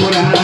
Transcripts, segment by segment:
Murad.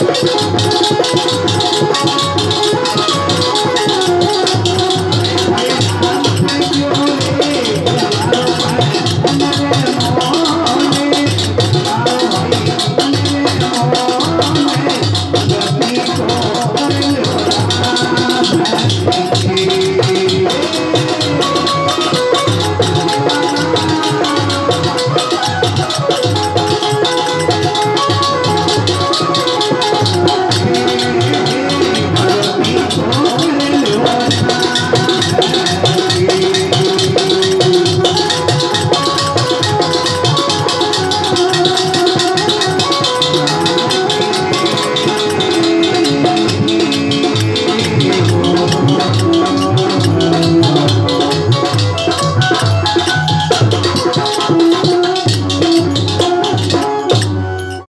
Gracias.